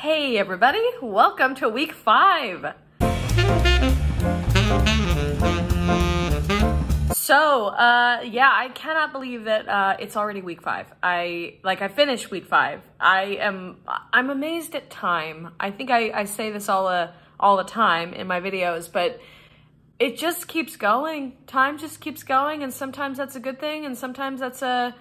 Hey everybody, welcome to week five. So, uh, yeah, I cannot believe that uh, it's already week five. I like I finished week five. I am I'm amazed at time. I think I, I say this all uh, all the time in my videos, but it just keeps going. Time just keeps going, and sometimes that's a good thing, and sometimes that's a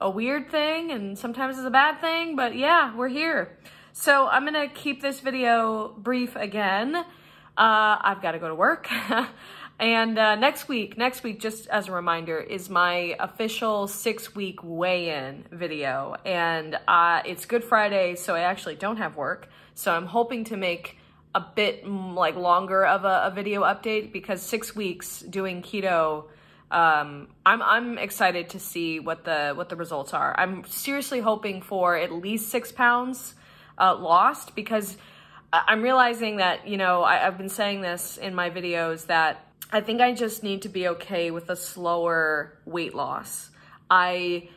a weird thing, and sometimes it's a bad thing. But yeah, we're here. So I'm gonna keep this video brief again. Uh, I've got to go to work. and uh, next week, next week, just as a reminder, is my official six week weigh in video. And uh, it's Good Friday, so I actually don't have work. So I'm hoping to make a bit mm, like longer of a, a video update because six weeks doing keto um, I'm I'm excited to see what the what the results are. I'm seriously hoping for at least six pounds uh, lost because I'm realizing that you know I, I've been saying this in my videos that I think I just need to be okay with a slower weight loss. I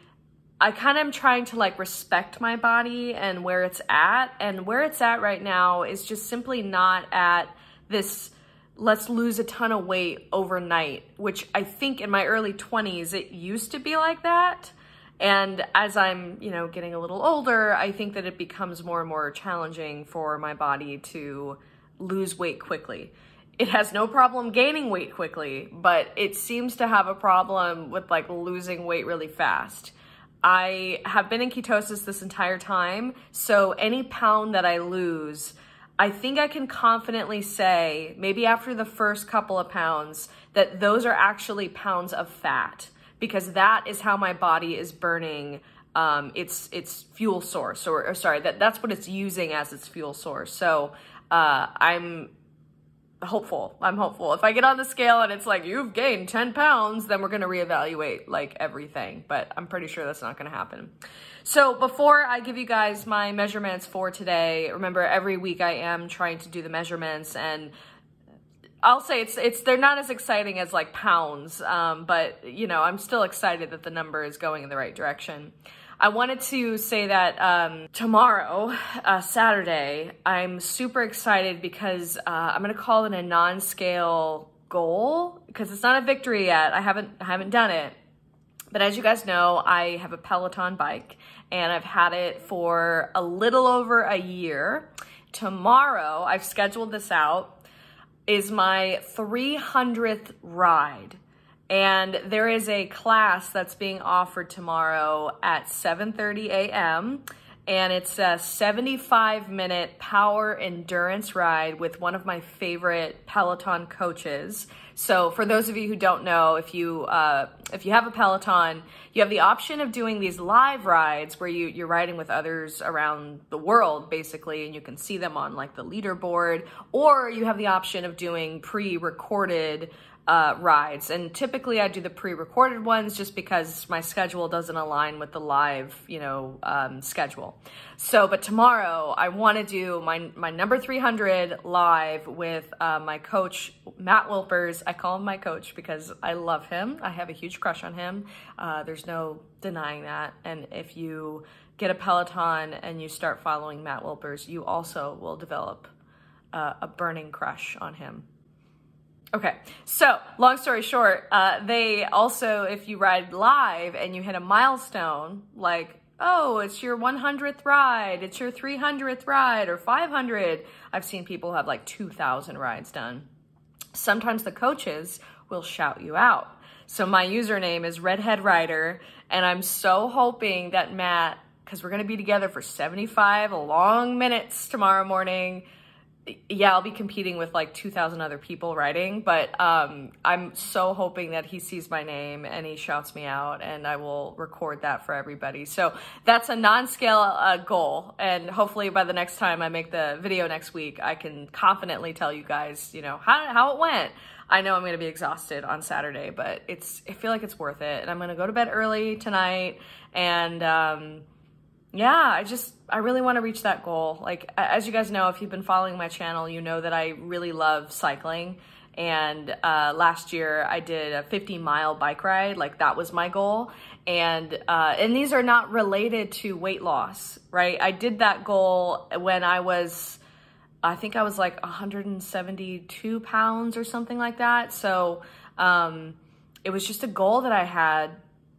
I kind of am trying to like respect my body and where it's at. And where it's at right now is just simply not at this let's lose a ton of weight overnight, which I think in my early 20s it used to be like that. And as I'm, you know, getting a little older, I think that it becomes more and more challenging for my body to lose weight quickly. It has no problem gaining weight quickly, but it seems to have a problem with like losing weight really fast. I have been in ketosis this entire time, so any pound that I lose, I think I can confidently say, maybe after the first couple of pounds, that those are actually pounds of fat because that is how my body is burning um, its its fuel source, or, or, sorry, that that's what it's using as its fuel source. So uh, I'm hopeful. I'm hopeful. If I get on the scale and it's like, you've gained 10 pounds, then we're to reevaluate like everything. But I'm pretty sure that's not to happen. So before I give you guys my measurements for today, remember every week I am trying to do the measurements and I'll say it's it's they're not as exciting as like pounds, um, but you know I'm still excited that the number is going in the right direction. I wanted to say that um, tomorrow, uh, Saturday, I'm super excited because uh, I'm gonna call it a non-scale goal because it's not a victory yet. I haven't I haven't done it, but as you guys know, I have a Peloton bike and I've had it for a little over a year. Tomorrow, I've scheduled this out, is my 300th ride. And there is a class that's being offered tomorrow at 7.30 a.m. And it's a 75 minute power endurance ride with one of my favorite Peloton coaches. So for those of you who don't know, if you uh, if you have a Peloton, you have the option of doing these live rides where you, you're riding with others around the world, basically, and you can see them on like the leaderboard, or you have the option of doing pre-recorded uh, rides. And typically I do the pre-recorded ones just because my schedule doesn't align with the live, you know, um, schedule. So, but tomorrow I want to do my, my number 300 live with uh, my coach, Matt Wilpers. I call him my coach because I love him. I have a huge crush on him. Uh, there's no denying that. And if you get a Peloton and you start following Matt Wilpers, you also will develop uh, a burning crush on him. Okay, so long story short, uh, they also, if you ride live and you hit a milestone, like, oh, it's your 100th ride, it's your 300th ride, or 500, I've seen people have like 2,000 rides done. Sometimes the coaches will shout you out. So my username is Redhead Rider, and I'm so hoping that Matt, because we're gonna be together for 75 long minutes tomorrow morning, yeah, I'll be competing with like 2,000 other people writing, but um, I'm so hoping that he sees my name and he shouts me out and I will record that for everybody. So that's a non-scale uh, goal. And hopefully by the next time I make the video next week, I can confidently tell you guys, you know, how, how it went. I know I'm going to be exhausted on Saturday, but it's, I feel like it's worth it. And I'm going to go to bed early tonight and, um, yeah, I just, I really want to reach that goal. Like, as you guys know, if you've been following my channel, you know that I really love cycling. And uh, last year I did a 50 mile bike ride, like that was my goal. And, uh, and these are not related to weight loss, right? I did that goal when I was, I think I was like 172 pounds or something like that. So, um, it was just a goal that I had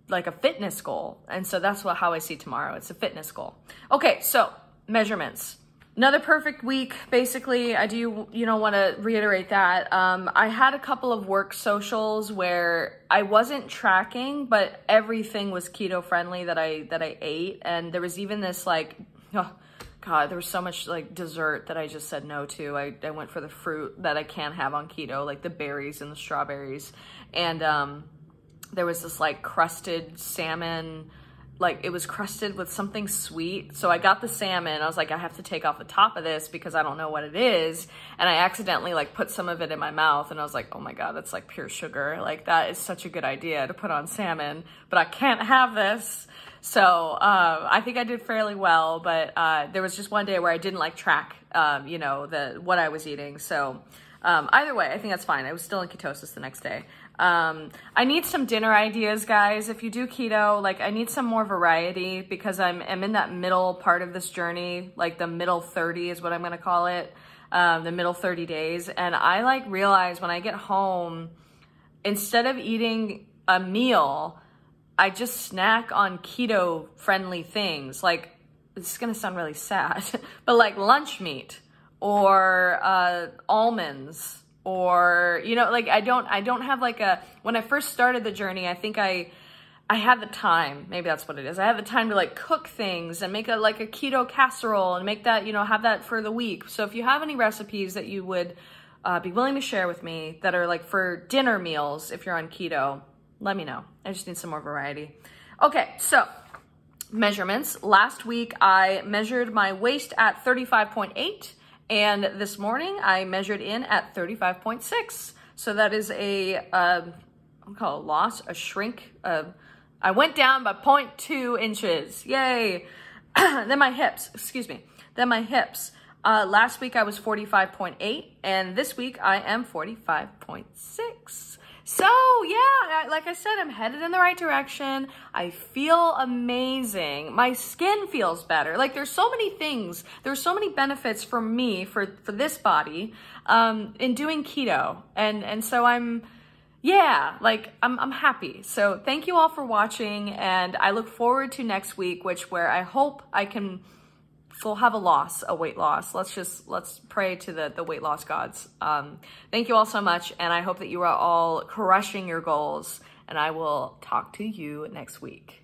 like a fitness goal. And so that's what how I see tomorrow. It's a fitness goal. Okay, so measurements. Another perfect week, basically. I do, you know, want to reiterate that. Um, I had a couple of work socials where I wasn't tracking, but everything was keto friendly that I that I ate, and there was even this like, oh, God, there was so much like dessert that I just said no to. I, I went for the fruit that I can't have on keto, like the berries and the strawberries, and um, there was this like crusted salmon like it was crusted with something sweet. So I got the salmon. I was like, I have to take off the top of this because I don't know what it is. And I accidentally like put some of it in my mouth and I was like, oh my God, that's like pure sugar. Like that is such a good idea to put on salmon, but I can't have this. So uh, I think I did fairly well, but uh, there was just one day where I didn't like track, um, you know, the what I was eating. So um, either way, I think that's fine. I was still in ketosis the next day. Um, I need some dinner ideas, guys. If you do keto, like I need some more variety because I'm, I'm in that middle part of this journey, like the middle 30 is what I'm going to call it, um, the middle 30 days. And I like realize when I get home, instead of eating a meal, I just snack on keto friendly things. Like, this is going to sound really sad, but like lunch meat or uh, almonds or you know like i don't i don't have like a when i first started the journey i think i i had the time maybe that's what it is i had the time to like cook things and make a like a keto casserole and make that you know have that for the week. So if you have any recipes that you would uh, be willing to share with me that are like for dinner meals if you're on keto let me know. I just need some more variety. Okay so measurements. Last week i measured my waist at 35.8 and this morning I measured in at 35.6. So that is a, uh, I'm call it a loss, a shrink. Uh, I went down by 0.2 inches. Yay. then my hips, excuse me. Then my hips. Uh, last week I was 45.8 and this week I am 45.6. So yeah, like I said, I'm headed in the right direction. I feel amazing. My skin feels better. Like there's so many things, there's so many benefits for me, for, for this body, um, in doing keto. And, and so I'm, yeah, like I'm, I'm happy. So thank you all for watching and I look forward to next week, which where I hope I can we'll have a loss, a weight loss. Let's just, let's pray to the, the weight loss gods. Um, thank you all so much. And I hope that you are all crushing your goals and I will talk to you next week.